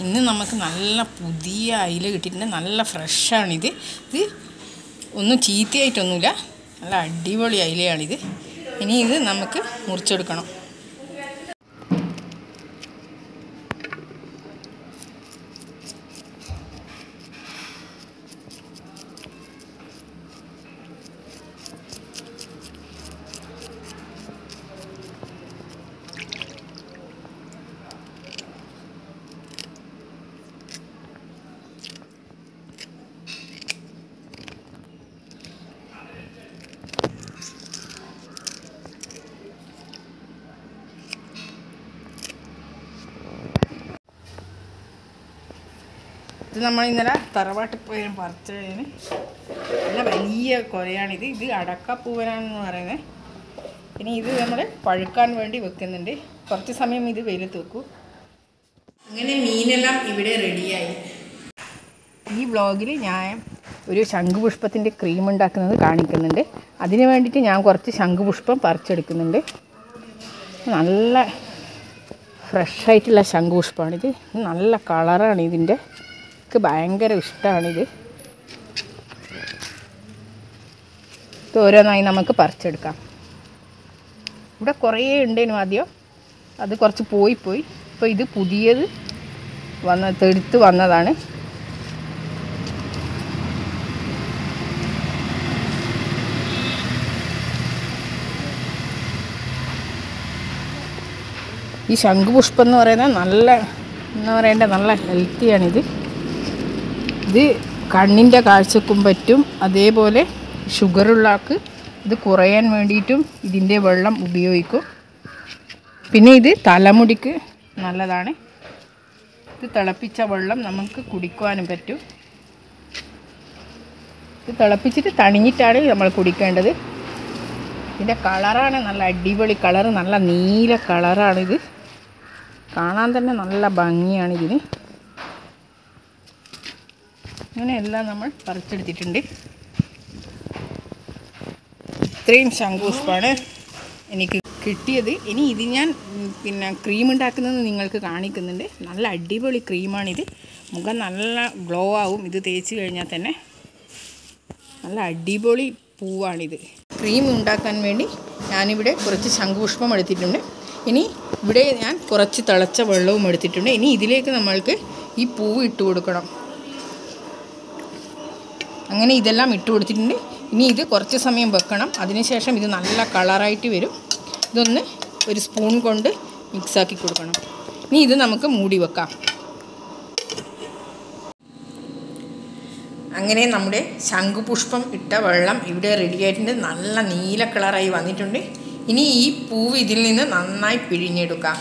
ഇന്ന് നമുക്ക് നല്ല പുതിയ അയില കിട്ടിയിട്ടുണ്ട്. നല്ല ഫ്രഷാണിത്. ഇത് ഒന്നും ചീത്തയായിട്ടൊന്നുമില്ല. നല്ല അടിപൊളി അയിലയാണിത്. ഇനി ഇത് നമുക്ക് മുറിച്ചെടുക്കണം. ഇത് നമ്മൾ ഇന്നലെ തറവാട്ടിൽ പോയി കഴിഞ്ഞ് നല്ല വലിയ കൊലയാണിത്. ഇത് അടക്കപ്പൂവനാണെന്ന് പറയുന്നത്. ഇനി ഇത് നമ്മൾ പഴുക്കാൻ വേണ്ടി വെക്കുന്നുണ്ട്. കുറച്ച് സമയം ഇത് വെയിലത്ത് വെക്കൂ. അങ്ങനെ മീനെല്ലാം ഇവിടെ റെഡിയായി. ഈ വ്ളോഗിൽ ഞാൻ ഒരു ശംഖുപുഷ്പത്തിന്റെ ക്രീം ഉണ്ടാക്കുന്നത് കാണിക്കുന്നുണ്ട്. അതിന് വേണ്ടിയിട്ട് ഞാൻ കുറച്ച് ശംഖുപുഷ്പം പറിച്ചെടുക്കുന്നുണ്ട്. നല്ല ഫ്രഷായിട്ടുള്ള ശംഖുപുഷ്പമാണിത് നല്ല കളറാണ് ഇതിന്റെ എനിക്ക് ഭയങ്കര ഇഷ്ടമാണിത് ഇത് ഓരോന്നായി നമുക്ക് പറിച്ചെടുക്കാം. ഇവിടെ കുറേ ഉണ്ടേനു ആദ്യം. അത് കുറച്ച് പോയി പോയി. ഇപ്പോൾ ഇത് പുതിയത് വന്ന തെടുത്ത് വന്നതാണ്. ഈ ശംഖുപുഷ്പം എന്ന് പറയുന്നത് നല്ല എന്താ പറയണ്ടേ നല്ല ഹെൽത്തിയാണിത് ഇത് കണ്ണിന്റെ കാഴ്ചക്കും പറ്റും. അതേപോലെ ഷുഗറുള്ളാൾക്ക് ഇത് കുറയാൻ വേണ്ടിയിട്ടും ഇതിന്റെ വെള്ളം ഉപയോഗിക്കും. പിന്നെ ഇത് തലമുടിക്ക് നല്ലതാണ്. ഇത് തിളപ്പിച്ച വെള്ളം നമുക്ക് കുടിക്കുവാനും പറ്റും. ഇത് തിളപ്പിച്ചിട്ട് തണിഞ്ഞിട്ടാണ് നമ്മൾ കുടിക്കേണ്ടത്. ഇതിന്റെ കളറാണ് നല്ല അടിപൊളി കളറ് നല്ല നീല കളറാണിത്. കാണാൻ തന്നെ നല്ല ഭംഗിയാണ് ഇതിന് അങ്ങനെയെല്ലാം നമ്മൾ പറിച്ചെടുത്തിട്ടുണ്ട്. ഇത്രയും ശംഖുപുഷ്പമാണ് എനിക്ക് കിട്ടിയത്. ഇനി ഇത് ഞാൻ പിന്നെ ക്രീം ഉണ്ടാക്കുന്നത് നിങ്ങൾക്ക് കാണിക്കുന്നുണ്ട്. നല്ല അടിപൊളി ക്രീമാണിത് മുഖം നല്ല ഗ്ലോ ആവും. ഇത് തേച്ച് കഴിഞ്ഞാൽ തന്നെ നല്ല അടിപൊളി പൂവാണിത്. ക്രീം ഉണ്ടാക്കാൻ വേണ്ടി ഞാനിവിടെ കുറച്ച് ശംഖുപുഷ്പം എടുത്തിട്ടുണ്ട്. ഇനി ഇവിടെ ഞാൻ കുറച്ച് തിളച്ച വെള്ളവും എടുത്തിട്ടുണ്ട്. ഇനി ഇതിലേക്ക് നമ്മൾക്ക് ഈ പൂവ് ഇട്ട് കൊടുക്കണം. അങ്ങനെ ഇതെല്ലാം ഇട്ട് കൊടുത്തിട്ടുണ്ട്. ഇനി ഇത് കുറച്ച് സമയം വെക്കണം. അതിനുശേഷം ഇത് നല്ല കളറായിട്ട് വരും. ഇതൊന്ന് ഒരു സ്പൂൺ കൊണ്ട് മിക്സാക്കി കൊടുക്കണം. ഇനി ഇത് നമുക്ക് മൂടി വെക്കാം. അങ്ങനെ നമ്മുടെ ശംഖുപുഷ്പം ഇട്ട വെള്ളം ഇവിടെ റെഡിയായിട്ടുണ്ട് നല്ല നീല കളറായി വന്നിട്ടുണ്ട്. ഇനി ഈ പൂവ് ഇതിൽ നിന്ന് നന്നായി പിഴിഞ്ഞെടുക്കാം.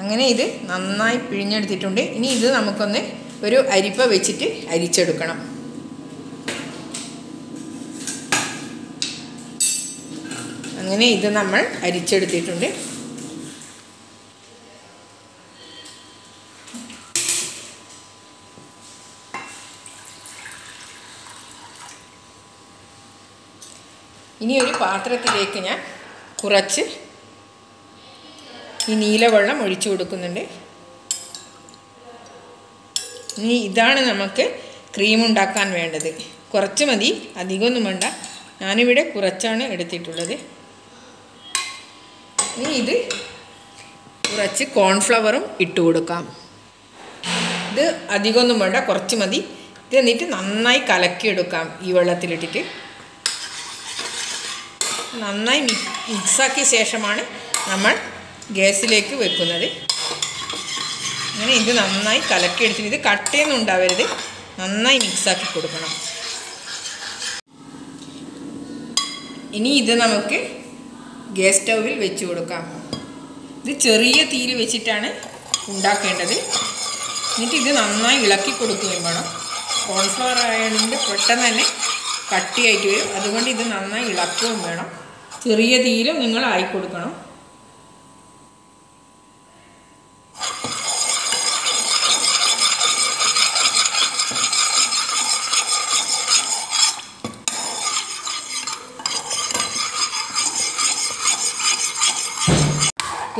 അങ്ങനെ ഇത് നന്നായി പിഴിഞ്ഞെടുത്തിട്ടുണ്ട്. ഇനി ഇത് നമുക്കൊന്ന് ഒരു അരിപ്പ വെച്ചിട്ട് അരിച്ചെടുക്കണം. അങ്ങനെ ഇത് നമ്മൾ അരിച്ചെടുത്തിട്ടുണ്ട്. ഇനി ഒരു പാത്രത്തിലേക്ക് ഞാൻ കുറച്ച് ഈ നീലവെള്ളം ഒഴിച്ചു കൊടുക്കുന്നുണ്ട്. ഇനി ഇതാണ് നമുക്ക് ക്രീം ഉണ്ടാക്കാൻ വേണ്ടത്. കുറച്ച് മതി. അധികമൊന്നും വേണ്ട. ഞാനിവിടെ കുറച്ചാണ് എടുത്തിട്ടുള്ളത്. ഇനി ഇത് കുറച്ച് കോൺഫ്ലവറും ഇട്ട് കൊടുക്കാം. ഇത് അധികമൊന്നും വേണ്ട. കുറച്ച് മതി. ഇത് എന്നിട്ട് നന്നായി കലക്കിയെടുക്കാം ഈ വെള്ളത്തിലിട്ടിട്ട്. നന്നായി മിക്സ് മിക്സാക്കിയ ശേഷമാണ് നമ്മൾ ഗ്യാസിലേക്ക് വെക്കുന്നത്. അങ്ങനെ ഇത് നന്നായി കലക്കി കലക്കിയെടുത്തിന് ഇത് കട്ടയൊന്നും ഉണ്ടാവരുത്. നന്നായി മിക്സാക്കി കൊടുക്കണം. ഇനി ഇത് നമുക്ക് ഗ്യാസ് സ്റ്റൗവിൽ വെച്ച് കൊടുക്കാം. ഇത് ചെറിയ തീയിൽ വെച്ചിട്ടാണ് ഉണ്ടാക്കേണ്ടത്. എന്നിട്ട് ഇത് നന്നായി ഇളക്കി കൊടുക്കുകയും വേണം. കോൺഫ്ലവർ ആയതുകൊണ്ട് പെട്ടെന്ന് തന്നെ കട്ടിയായിട്ട് വരും. അതുകൊണ്ട് ഇത് നന്നായി ഇളക്കുകയും വേണം. ചെറിയ തീയിലും നിങ്ങൾ ആയി കൊടുക്കണം.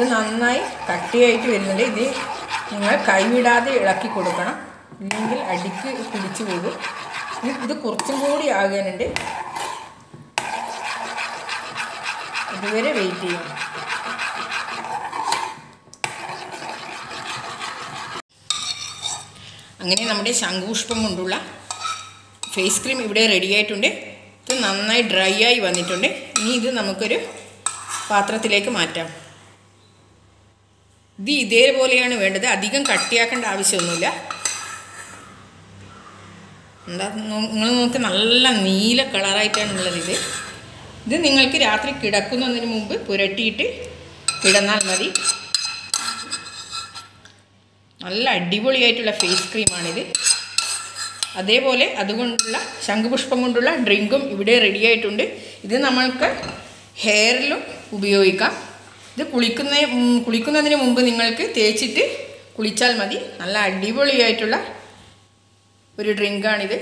ഇത് നന്നായി കട്ടിയായിട്ട് വരുന്നുണ്ട്. ഇത് നിങ്ങൾ കൈവിടാതെ ഇളക്കി കൊടുക്കണം. ഇല്ലെങ്കിൽ അടിക്ക് പിടിച്ചു പോകും. ഇത് കുറച്ചും കൂടി ആകാനുണ്ട്. ഇതുവരെ വെയിറ്റ് ചെയ്യണം. അങ്ങനെ നമ്മുടെ ശംഖുപുഷ്പം കൊണ്ടുള്ള ഫേസ് ക്രീം ഇവിടെ റെഡി ആയിട്ടുണ്ട്. ഇത് നന്നായി ഡ്രൈ ആയി വന്നിട്ടുണ്ട്. ഇനി ഇത് നമുക്കൊരു പാത്രത്തിലേക്ക് മാറ്റാം. ഇത് ഇതേപോലെയാണ് വേണ്ടത്. അധികം കട്ടിയാക്കേണ്ട ആവശ്യമൊന്നുമില്ല. എന്താ നിങ്ങൾ നോക്ക് നല്ല നീല കളറായിട്ടാണ് ഉള്ളത് ഇത്. ഇത് നിങ്ങൾക്ക് രാത്രി കിടക്കുന്നതിന് മുമ്പ് പുരട്ടിയിട്ട് കിടന്നാൽ മതി. നല്ല അടിപൊളിയായിട്ടുള്ള ഫേസ് ക്രീമാണിത്. അതേപോലെ അതുകൊണ്ടുള്ള ശംഖുപുഷ്പം കൊണ്ടുള്ള ഡ്രിങ്കും ഇവിടെ റെഡിയായിട്ടുണ്ട് ഇത് നമ്മൾക്ക് ഹെയറിലും ഉപയോഗിക്കാം. ഇത് കുളിക്കുന്ന കുളിക്കുന്നതിന് മുമ്പ് നിങ്ങൾക്ക് തേച്ചിട്ട് കുളിച്ചാൽ മതി. നല്ല അടിപൊളിയായിട്ടുള്ള ഒരു ഡ്രിങ്കാണിത്.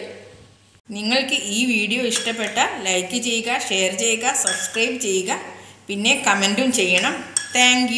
നിങ്ങൾക്ക് ഈ വീഡിയോ ഇഷ്ടപ്പെട്ട ലൈക്ക് ചെയ്യുക ഷെയർ ചെയ്യുക സബ്സ്ക്രൈബ് ചെയ്യുക. പിന്നെ കമന്റും ചെയ്യണം. താങ്ക്